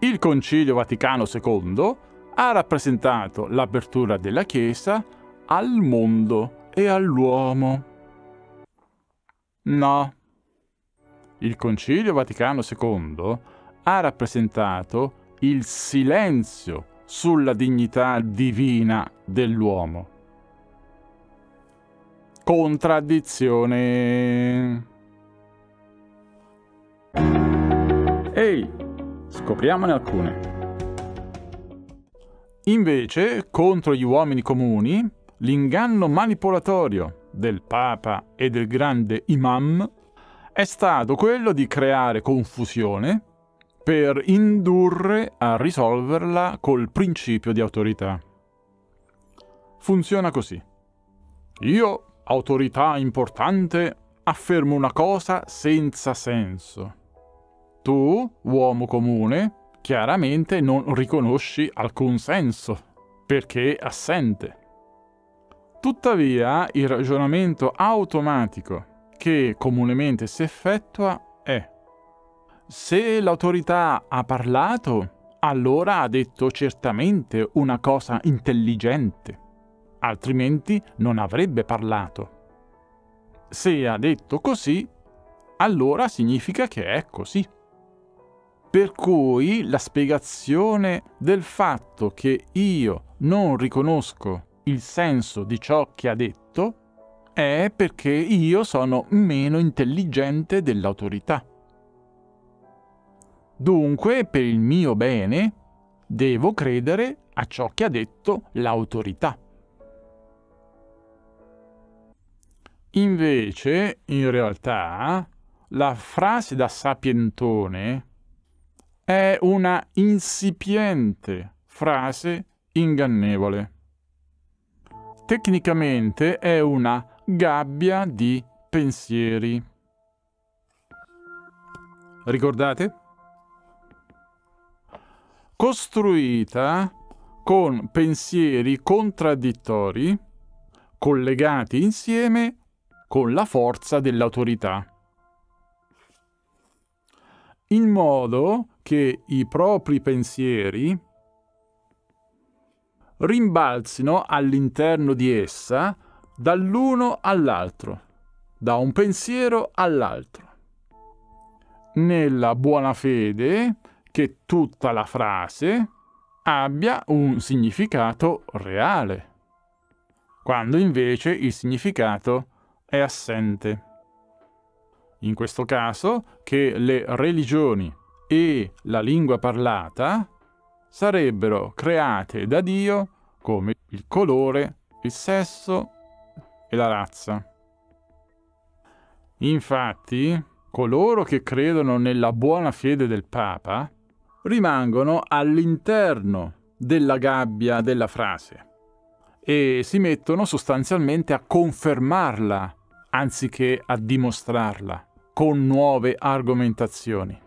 Il Concilio Vaticano II ha rappresentato l'apertura della Chiesa al mondo e all'uomo. No. Il Concilio Vaticano II ha rappresentato il silenzio sulla dignità divina dell'uomo. Contraddizione. Ehi, scopriamone alcune. Invece, contro gli uomini comuni, l'inganno manipolatorio del Papa e del grande Imam è stato quello di creare confusione per indurre a risolverla col principio di autorità. Funziona così. Io, autorità importante, affermo una cosa senza senso. Tu, uomo comune, chiaramente non riconosci alcun senso, perché è assente. Tuttavia, il ragionamento automatico che comunemente si effettua è se l'autorità ha parlato, allora ha detto certamente una cosa intelligente, altrimenti non avrebbe parlato. Se ha detto così, allora significa che è così. Per cui la spiegazione del fatto che io non riconosco il senso di ciò che ha detto è perché io sono meno intelligente dell'autorità. Dunque, per il mio bene, devo credere a ciò che ha detto l'autorità. Invece, in realtà, la frase da sapientone è una insipiente frase ingannevole. Tecnicamente è una gabbia di pensieri. Ricordate? Costruita con pensieri contraddittori collegati insieme con la forza dell'autorità. In modo che i propri pensieri rimbalzino all'interno di essa dall'uno all'altro, da un pensiero all'altro, nella buona fede che tutta la frase abbia un significato reale, quando invece il significato è assente. In questo caso che le religioni e la lingua parlata sarebbero create da Dio come il colore, il sesso e la razza. Infatti, coloro che credono nella buona fede del Papa rimangono all'interno della gabbia della frase e si mettono sostanzialmente a confermarla anziché a dimostrarla con nuove argomentazioni.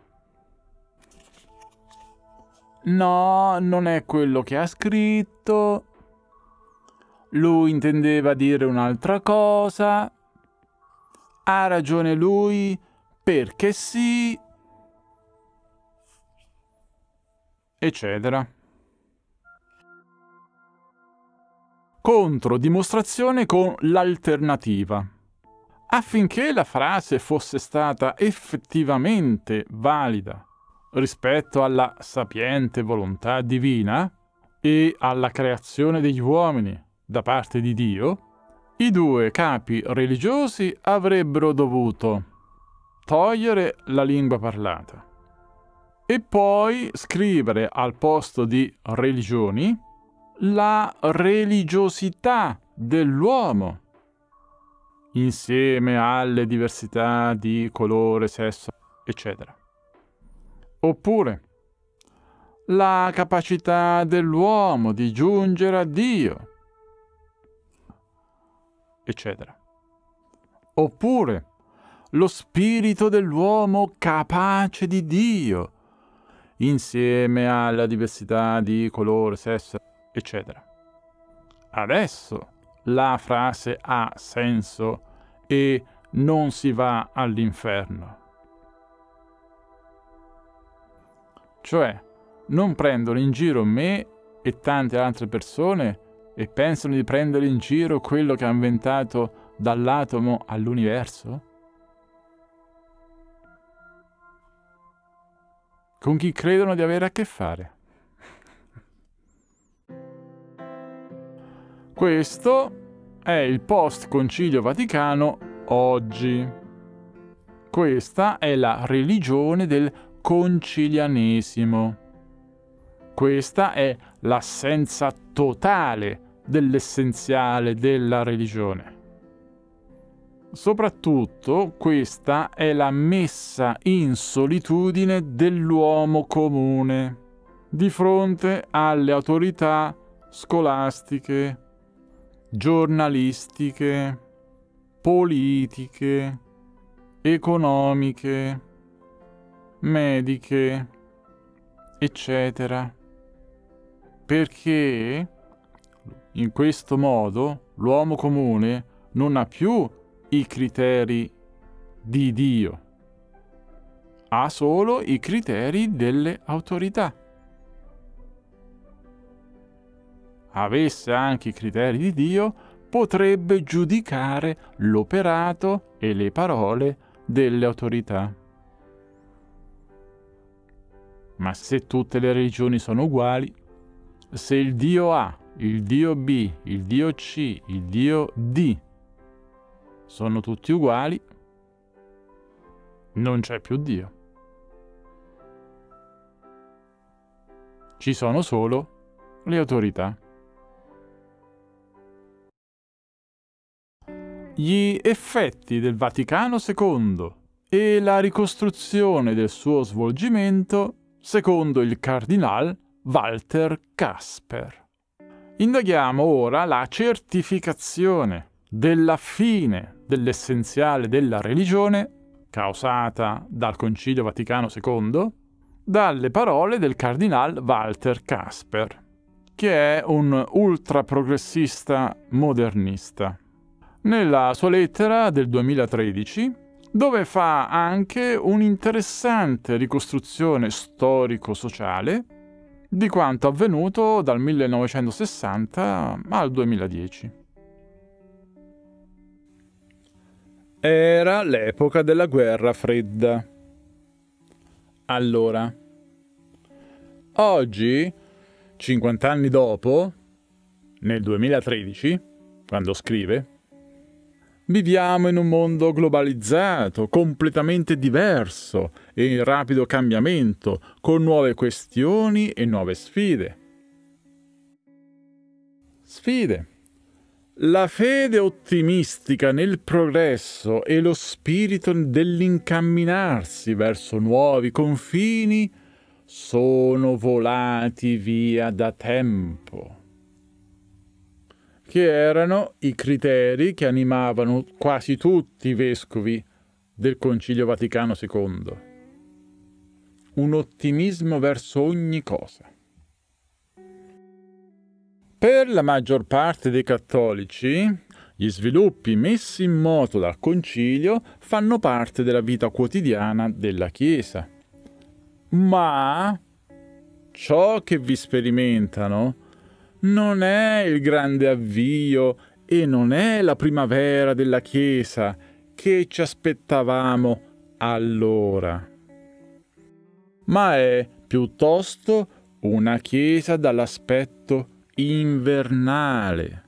No, non è quello che ha scritto. Lui intendeva dire un'altra cosa. Ha ragione lui perché sì. Eccetera. Contro-dimostrazione con l'alternativa. Affinché la frase fosse stata effettivamente valida rispetto alla sapiente volontà divina e alla creazione degli uomini da parte di Dio, i due capi religiosi avrebbero dovuto togliere la lingua parlata e poi scrivere al posto di religioni la religiosità dell'uomo insieme alle diversità di colore, sesso, eccetera. Oppure la capacità dell'uomo di giungere a Dio, eccetera. Oppure lo spirito dell'uomo capace di Dio, insieme alla diversità di colore, sesso, eccetera. Adesso la frase ha senso e non si va all'inferno. Cioè, non prendono in giro me e tante altre persone e pensano di prendere in giro quello che ha inventato dall'atomo all'universo? Con chi credono di avere a che fare? Questo è il post Concilio Vaticano oggi. Questa è la religione del concilianesimo. Questa è l'assenza totale dell'essenziale della religione. Soprattutto questa è la messa in solitudine dell'uomo comune di fronte alle autorità scolastiche, giornalistiche, politiche, economiche, mediche, eccetera. Perché in questo modo l'uomo comune non ha più i criteri di Dio, ha solo i criteri delle autorità. Avesse anche i criteri di Dio, potrebbe giudicare l'operato e le parole delle autorità. Ma se tutte le religioni sono uguali, se il Dio A, il Dio B, il Dio C, il Dio D sono tutti uguali, non c'è più Dio. Ci sono solo le autorità. Gli effetti del Vaticano II e la ricostruzione del suo svolgimento secondo il cardinal Walter Casper. Indaghiamo ora la certificazione della fine dell'essenziale della religione, causata dal Concilio Vaticano II, dalle parole del cardinal Walter Casper, che è un ultraprogressista modernista. Nella sua lettera del 2013, dove fa anche un'interessante ricostruzione storico-sociale di quanto avvenuto dal 1960 al 2010. Era l'epoca della guerra fredda. Allora, oggi, 50 anni dopo, nel 2013, quando scrive, viviamo in un mondo globalizzato, completamente diverso e in rapido cambiamento, con nuove questioni e nuove sfide. Sfide la fede ottimistica nel progresso e lo spirito dell'incamminarsi verso nuovi confini sono volati via da tempo, che erano i criteri che animavano quasi tutti i vescovi del Concilio Vaticano II. Un ottimismo verso ogni cosa. Per la maggior parte dei cattolici, gli sviluppi messi in moto dal Concilio fanno parte della vita quotidiana della Chiesa. Ma ciò che vi sperimentano non è il grande avvio e non è la primavera della Chiesa che ci aspettavamo allora, ma è piuttosto una Chiesa dall'aspetto invernale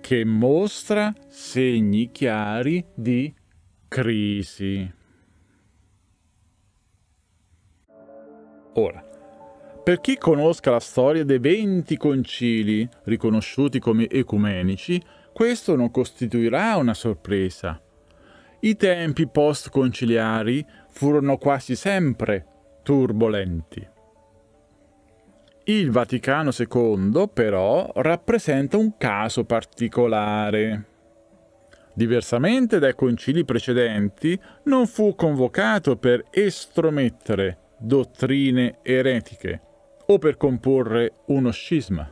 che mostra segni chiari di crisi. Ora, per chi conosca la storia dei 20 concili riconosciuti come ecumenici, questo non costituirà una sorpresa. I tempi post-conciliari furono quasi sempre turbolenti. Il Vaticano II, però, rappresenta un caso particolare. Diversamente dai concili precedenti, non fu convocato per estromettere dottrine eretiche o per comporre uno scisma.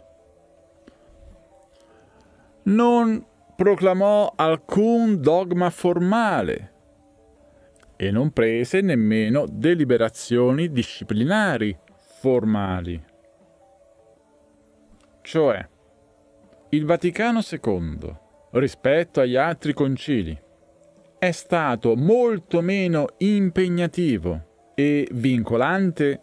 Non proclamò alcun dogma formale e non prese nemmeno deliberazioni disciplinari formali. Cioè, il Vaticano II, rispetto agli altri concili, è stato molto meno impegnativo e vincolante,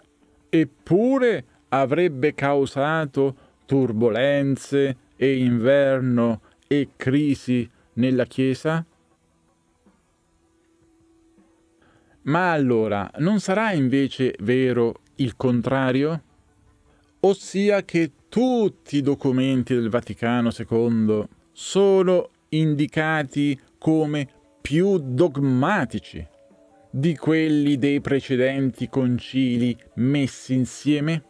eppure avrebbe causato turbulenze e inverno e crisi nella Chiesa? Ma allora non sarà invece vero il contrario? Ossia che tutti i documenti del Vaticano II sono indicati come più dogmatici di quelli dei precedenti concili messi insieme?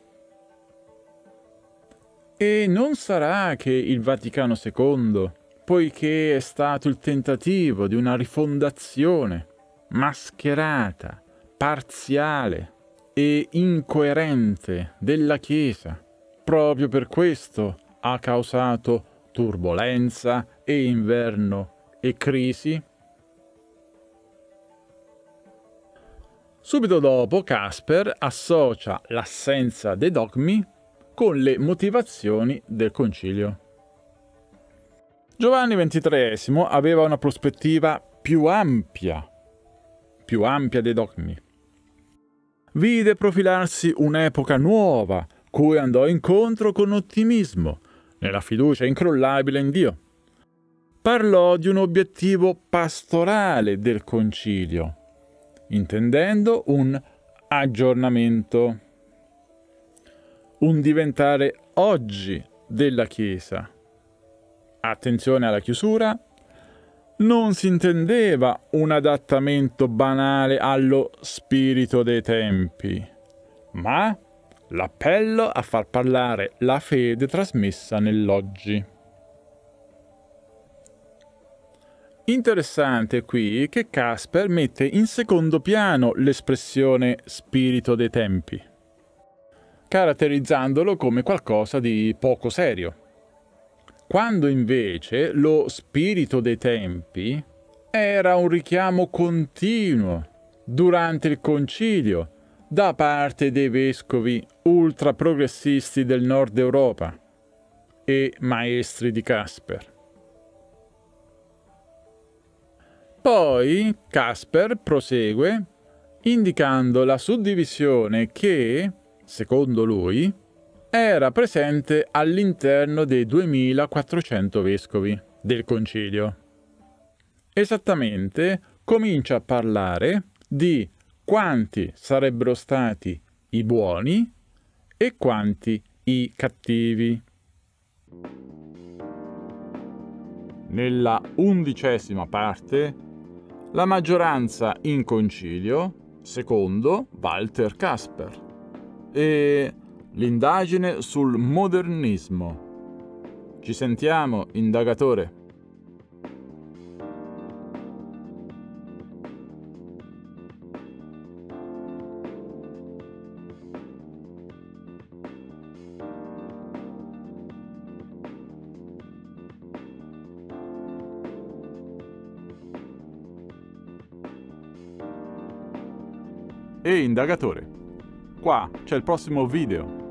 E non sarà che il Vaticano II, poiché è stato il tentativo di una rifondazione mascherata, parziale e incoerente della Chiesa, proprio per questo ha causato turbolenza e inverno e crisi? Subito dopo Casper associa l'assenza dei dogmi con le motivazioni del concilio. Giovanni XXIII aveva una prospettiva più ampia, più ampia dei dogmi. Vide profilarsi un'epoca nuova, cui andò incontro con ottimismo, nella fiducia incrollabile in Dio. Parlò di un obiettivo pastorale del concilio, intendendo un aggiornamento un diventare oggi della Chiesa. Attenzione alla chiusura, non si intendeva un adattamento banale allo spirito dei tempi, ma l'appello a far parlare la fede trasmessa nell'oggi. Interessante qui che Casper mette in secondo piano l'espressione spirito dei tempi caratterizzandolo come qualcosa di poco serio. Quando invece lo spirito dei tempi era un richiamo continuo durante il concilio da parte dei vescovi ultraprogressisti del nord Europa e maestri di Casper. Poi Casper prosegue indicando la suddivisione che secondo lui, era presente all'interno dei 2400 vescovi del concilio. Esattamente comincia a parlare di quanti sarebbero stati i buoni e quanti i cattivi. Nella undicesima parte, la maggioranza in concilio, secondo Walter Casper e l'indagine sul modernismo. Ci sentiamo, indagatore. E indagatore. Qua c'è il prossimo video.